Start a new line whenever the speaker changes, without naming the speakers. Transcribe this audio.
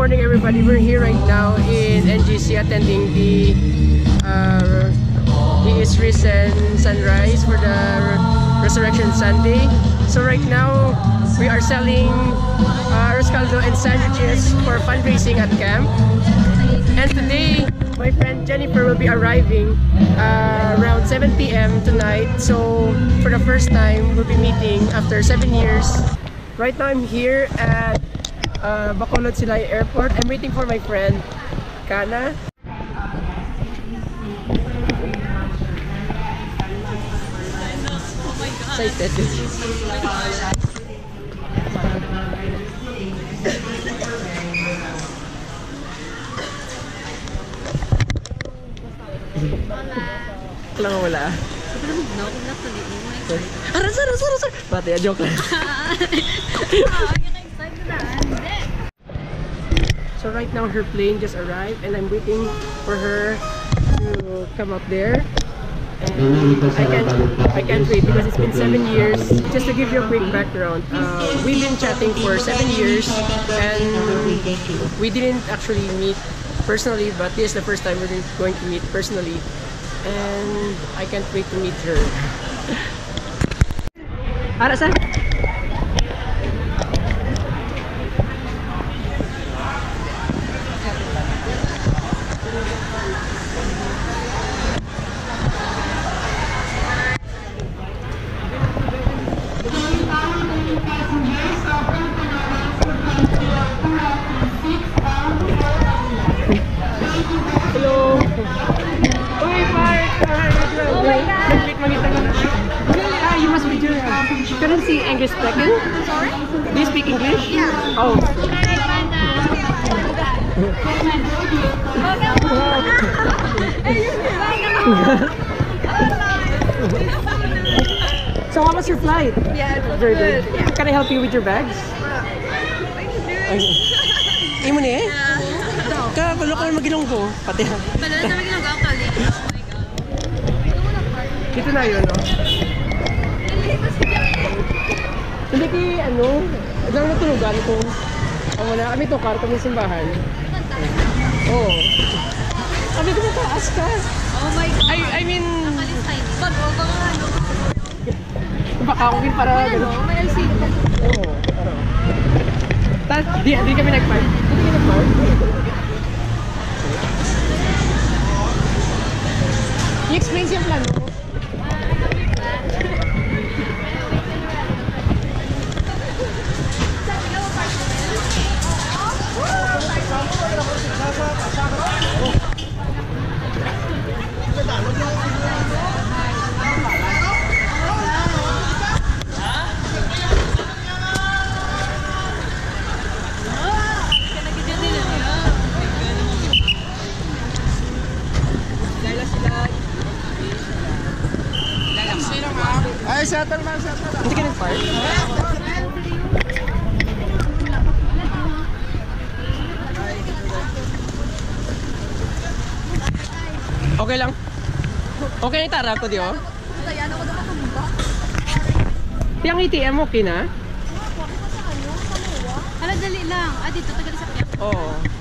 everybody. We're here right now in NGC attending the uh, He is Risen Sunrise for the Resurrection Sunday. So right now, we are selling uh, arroz caldo and sandwiches for fundraising at camp. And today, my friend Jennifer will be arriving uh, around 7 p.m. tonight. So for the first time, we'll be meeting after 7 years. Right now, I'm here at uh, Bacolod Silay Airport. I'm waiting for my friend, Kana. Excited. Lang wala.
No, kung natuloy mo.
Aras, aras, aras, aras. Pati, joke lang. So right now her plane just arrived and I'm waiting for her to come up there. I can't, I can't wait because it's been seven years. Just to give you a quick background, uh, we've been chatting for seven years and we didn't actually meet personally, but this is the first time we're going to meet personally. And I can't wait to meet her. You must be Julia. Couldn't see English speaking?
Sorry?
Do you speak English?
Yeah.
Oh. So how was your flight?
Yeah, it was
Very
good.
good. Can I help you with your bags? Ay, Imo ni eh? Ka, kulo ko magilong ko. Pati.
Padala na ginagawa ko kali.
Dito na yun, no? Ki, ano, lang natulugan ko. Ako na, kami tukar kami simbahan. Oo. Oh. Sabi ko mataas ka.
Oh my God.
I, I mean,
Kalis tayo. Pag o baka ano.
baka ako din para...
Ano, may LCD.
Oo. Tapos, di, di kami nag-park. Di kami nag-park.
Ay, settle man, settle.
Hindi ka nag-park? Okay lang. Okay na itara ko, di oh. Ang ATM, okay na?
Hala, dali lang. Ah, dito, tagal sa kanya.
Oo.